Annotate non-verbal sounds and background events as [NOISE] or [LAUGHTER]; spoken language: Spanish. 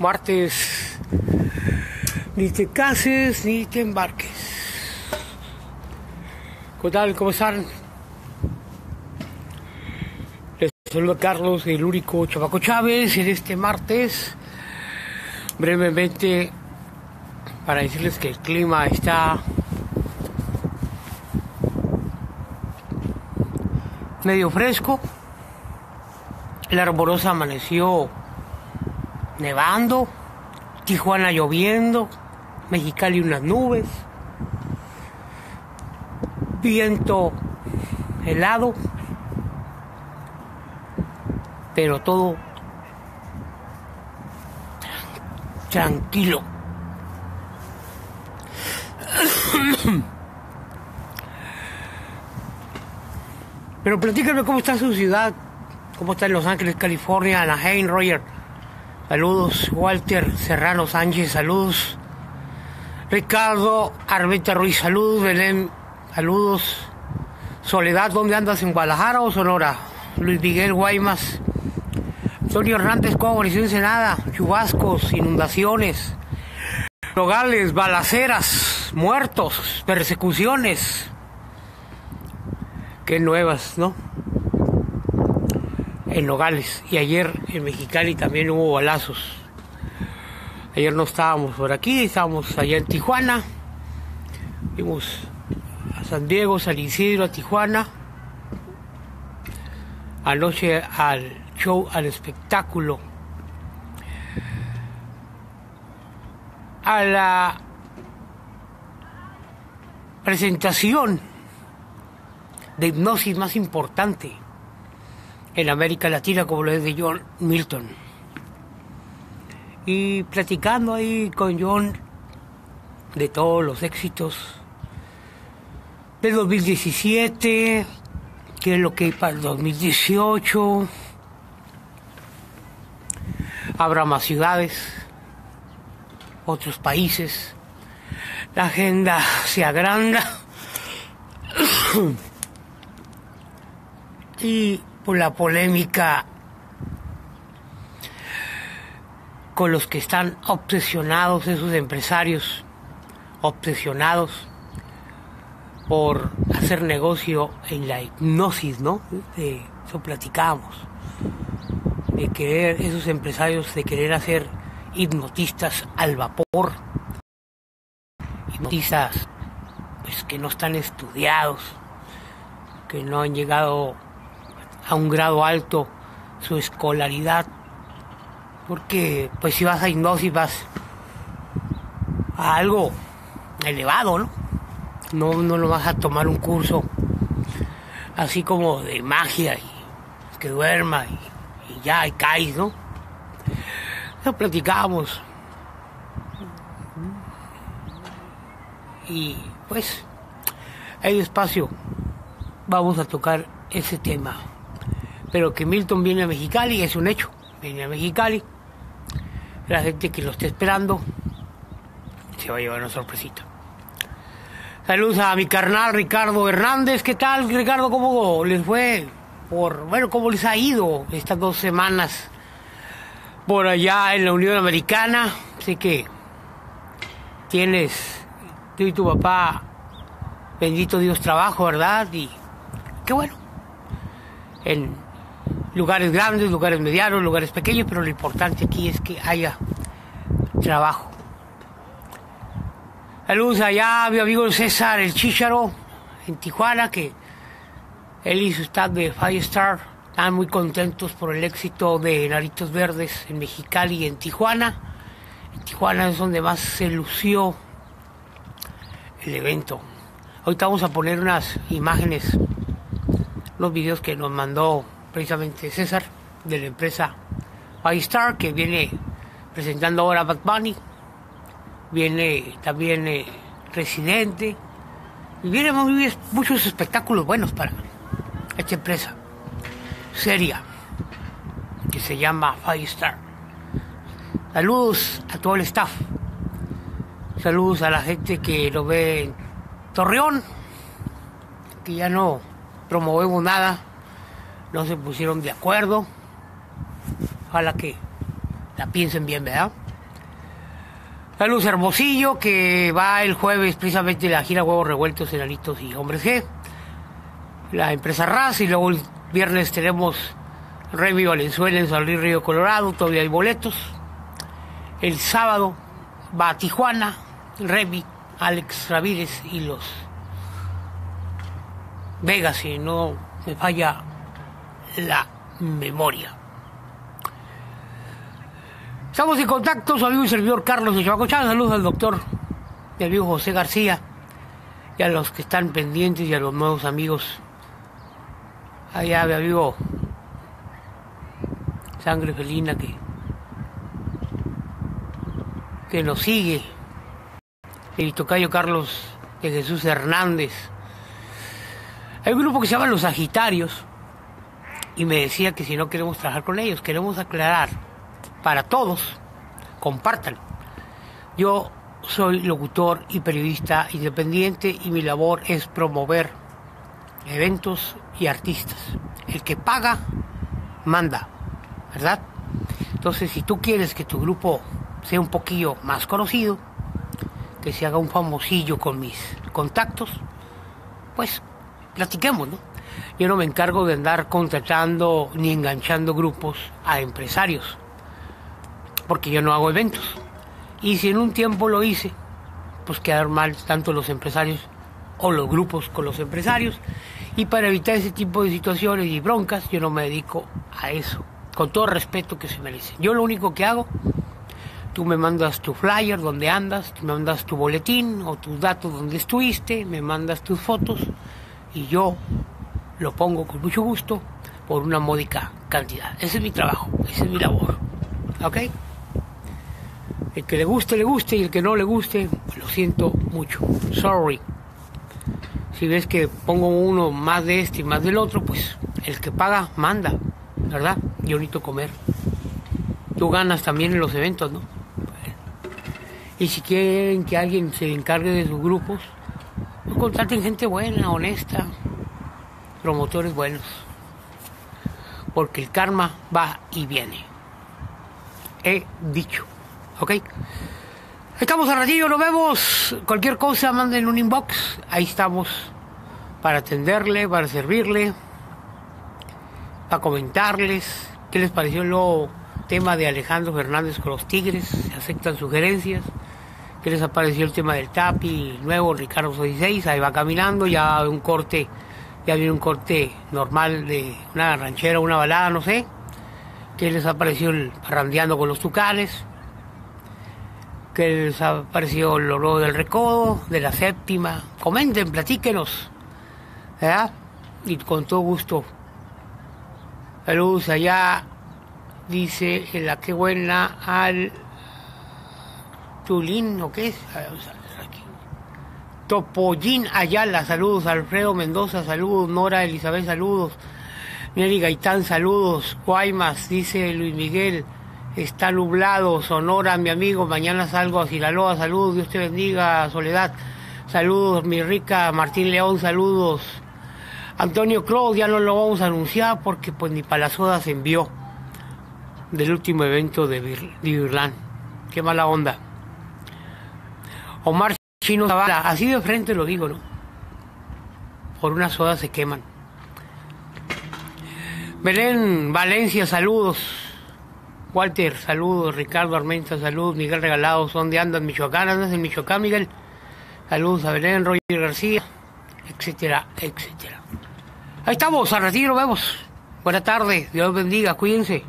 martes, ni te cases ni te embarques. ¿Qué tal? ¿Cómo están? Les saluda Carlos, el único Chabaco Chávez, en este martes. Brevemente, para decirles que el clima está medio fresco. La arborosa amaneció nevando, Tijuana lloviendo, Mexicali unas nubes, viento helado, pero todo tranquilo. Pero platícame cómo está su ciudad, cómo está en Los Ángeles, California, Anaheim, Roger. Saludos, Walter Serrano Sánchez, saludos. Ricardo Arbeta Ruiz, saludos. Belén, saludos. Soledad, ¿dónde andas? ¿En Guadalajara o Sonora? Luis Miguel Guaymas. Antonio Hernández, ¿cómo nada? Chubascos, inundaciones. Nogales, balaceras, muertos, persecuciones. Qué nuevas, ¿no? En Nogales. Y ayer en Mexicali también hubo balazos. Ayer no estábamos por aquí, estábamos allá en Tijuana. Fuimos a San Diego, San Isidro, a Tijuana. Anoche al show, al espectáculo. A la presentación de hipnosis más importante en América Latina, como lo es de John Milton. Y platicando ahí con John de todos los éxitos de 2017, qué es lo que hay para el 2018. Habrá más ciudades, otros países. La agenda [LAUGHS] se agranda. [COUGHS] y la polémica con los que están obsesionados esos empresarios, obsesionados por hacer negocio en la hipnosis, ¿no? De eso platicábamos, de querer, esos empresarios de querer hacer hipnotistas al vapor, hipnotistas pues que no están estudiados, que no han llegado a un grado alto su escolaridad, porque pues si vas a hipnosis vas a algo elevado, ¿no? No, no lo vas a tomar un curso así como de magia y que duerma y, ya, y caes, ¿no? Lo platicábamos. Y pues, hay espacio. Vamos a tocar ese tema. Pero que Milton viene a Mexicali es un hecho. Viene a Mexicali. La gente que lo esté esperando se va a llevar una sorpresita. Saludos a mi carnal Ricardo Hernández. ¿Qué tal, Ricardo? ¿Cómo les fue? Por, bueno, ¿cómo les ha ido estas dos semanas por allá en la Unión Americana? Sé que tienes, tú y tu papá, bendito Dios, trabajo, ¿verdad? Y qué bueno. En lugares grandes, lugares medianos, lugares pequeños, pero lo importante aquí es que haya trabajo. Saludos allá a mi amigo César el Chicharo en Tijuana, que él y su staff de Five Star están muy contentos por el éxito de Naritos Verdes en Mexicali y en Tijuana. En Tijuana es donde más se lució el evento. Ahorita vamos a poner unas imágenes, los videos que nos mandó precisamente César de la empresa Star que viene presentando ahora Bad Bunny, viene también eh, Residente, y vienen muchos espectáculos buenos para esta empresa seria que se llama Star Saludos a todo el staff, saludos a la gente que lo ve en Torreón, que ya no promovemos nada no se pusieron de acuerdo. Ojalá que la piensen bien, ¿verdad? Saludos Hermosillo, que va el jueves precisamente la gira Huevos Revueltos, Enanitos y Hombres G. La empresa RAS y luego el viernes tenemos Remy Valenzuela en San Luis Río Colorado, todavía hay boletos. El sábado va a Tijuana, Remy, Alex Ramírez y los Vegas, si no me falla la memoria. Estamos en contacto, su amigo y servidor Carlos de Chávez. Saludos al doctor y amigo José García y a los que están pendientes y a los nuevos amigos. Allá mi amigo Sangre Felina que, que nos sigue. El tocayo Carlos de Jesús Hernández. Hay un grupo que se llama Los Sagitarios y me decía que si no queremos trabajar con ellos, queremos aclarar para todos, compartan. Yo soy locutor y periodista independiente y mi labor es promover eventos y artistas. El que paga, manda, ¿verdad? Entonces, si tú quieres que tu grupo sea un poquillo más conocido, que se haga un famosillo con mis contactos, pues platiquemos, ¿no? Yo no me encargo de andar contratando ni enganchando grupos a empresarios porque yo no hago eventos. Y si en un tiempo lo hice, pues quedaron mal tanto los empresarios o los grupos con los empresarios. Y para evitar ese tipo de situaciones y broncas, yo no me dedico a eso, con todo respeto que se merece. Yo lo único que hago, tú me mandas tu flyer donde andas, me mandas tu boletín o tus datos donde estuviste, me mandas tus fotos y yo lo pongo con mucho gusto por una módica cantidad. Ese es mi trabajo, esa es mi labor. ¿Ok? El que le guste, le guste, y el que no le guste, lo siento mucho. Sorry. Si ves que pongo uno más de este y más del otro, pues el que paga, manda, ¿verdad? Yo necesito comer. Tú ganas también en los eventos, ¿no? Y si quieren que alguien se encargue de sus grupos, pues contraten gente buena, honesta, promotores buenos. Porque el karma va y viene. He dicho. ¿ok? Estamos a ratillo, nos vemos. Cualquier cosa, manden un inbox. Ahí estamos para atenderle, para servirle, para comentarles qué les pareció el nuevo tema de Alejandro Fernández con los Tigres. Se aceptan sugerencias. ¿Qué les ha parecido el tema del Tapi nuevo, Ricardo 66? Ahí va caminando, ya un corte, ya viene un corte normal de una ranchera, una balada, no sé. ¿Qué les ha parecido el parrandeando con los tucanes? que les ha parecido el oro del recodo, de la séptima. Comenten, platíquenos. Y con todo gusto. Saludos allá, dice la que buena al Tulín, ¿o qué es? Topollín Ayala, saludos. Alfredo Mendoza, saludos. Nora Elizabeth, saludos. Nelly Gaitán, saludos. Guaymas, dice Luis Miguel. Está nublado, Sonora, mi amigo. Mañana salgo a Sinaloa. Saludos, Dios te bendiga, Soledad. Saludos, mi rica Martín León, saludos. Antonio Cruz, ya no lo vamos a anunciar porque pues ni para las envió del último evento de, de Qué mala onda. Omar Chino Zavala, así de frente lo digo, ¿no? Por una soda se queman. Belén Valencia, saludos. Walter, saludos. Ricardo Armenta, saludos. Miguel Regalado, ¿dónde andas? Michoacán, ¿andas en Michoacán, Miguel? Saludos a Belén, Roger García, etcétera, etcétera. Ahí estamos, a ratito vemos. Buenas tardes, Dios bendiga, cuídense.